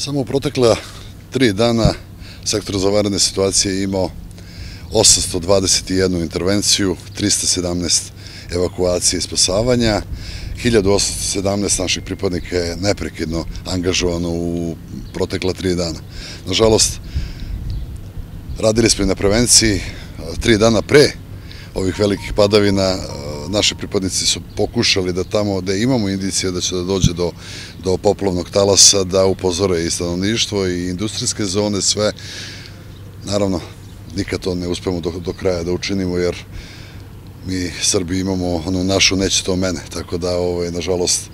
Samo u protekla tri dana sektor za vanredne situacije je imao 821 intervenciju, 317 evakuacije i spasavanja, 1817 naših pripadnika je neprekidno angažovano u protekla tri dana. Nažalost, radili smo i na prevenciji tri dana pre ovih velikih padavina, naši pripadnici su pokušali da tamo gde imamo indicije da će da dođe do, do poplovnog talasa, da upozore i stanovništvo i industrijske zone, sve. Naravno, nikad to ne uspemo do, do kraja da učinimo, jer mi Srbi imamo onu našu neće to mene, tako da, ovaj, nažalost,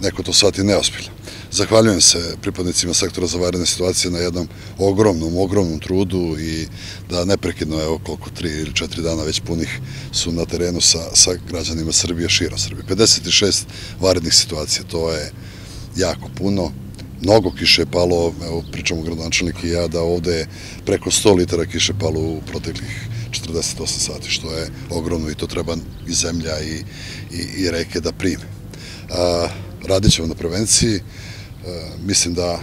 neko to shvati neospilja. Zahvaljujem se pripadnicima sektora za varene situacije na jednom ogromnom, ogromnom trudu i da neprekidno, evo koliko, tri ili četiri dana već punih su na terenu sa, sa građanima Srbije, širo Srbije. 56 varednih situacija, to je jako puno, mnogo kiše je palo, evo pričamo gradonačelnik i ja, da ovde je preko 100 litara kiše palo u proteklih 48 sati, što je ogromno i to treba i zemlja i, i, reke da prime. A, radit ćemo na prevenciji, mislim da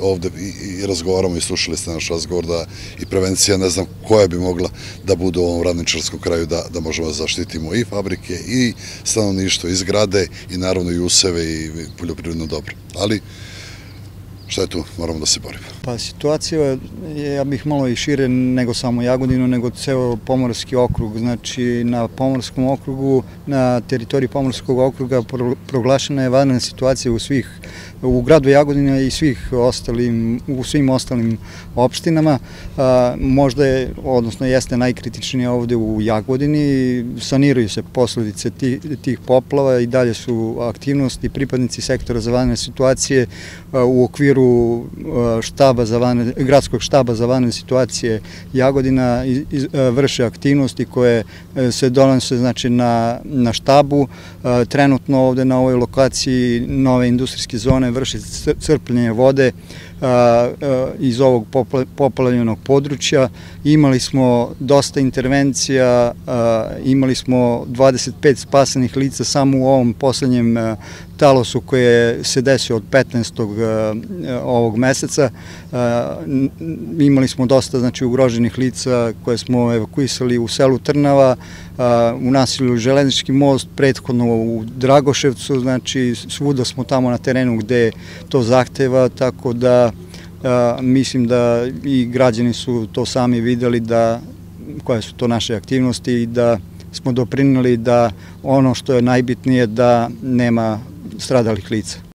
ovde i, razgovaramo i slušali ste naš razgovor da i prevencija ne znam koja bi mogla da bude u ovom radničarskom kraju da, da možemo da zaštitimo i fabrike i stanovništvo i zgrade i naravno i useve i poljoprivredno dobro. Ali šta je tu, moramo da se borimo. Pa situacija je, ja bih malo i šire nego samo Jagodinu, nego ceo pomorski okrug. Znači, na pomorskom okrugu, na teritoriji pomorskog okruga proglašena je vanredna situacija u svih u gradu Jagodina i svih ostalim, u svim ostalim opštinama. možda je, odnosno jeste najkritičnije ovde u Jagodini, saniraju se posledice tih, tih poplava i dalje su aktivnosti pripadnici sektora za vanredne situacije u okviru štaba za vanredne, gradskog štaba za vanredne situacije Jagodina vrše aktivnosti koje e, se donose znači, na, na štabu. Trenutno ovde na ovoj lokaciji nove industrijske zone vrši crpljenje vode iz ovog poplavljenog područja. Imali smo dosta intervencija, imali smo 25 spasenih lica samo u ovom poslednjem talosu koje se desio od 15. ovog meseca. Imali smo dosta znači, ugroženih lica koje smo evakuisali u selu Trnava, u nasilju Železnički most, prethodno u Dragoševcu, znači svuda smo tamo na terenu gde to zahteva, tako da mislim da i građani su to sami videli da koje su to naše aktivnosti i da smo doprinili da ono što je najbitnije da nema stradalih lica.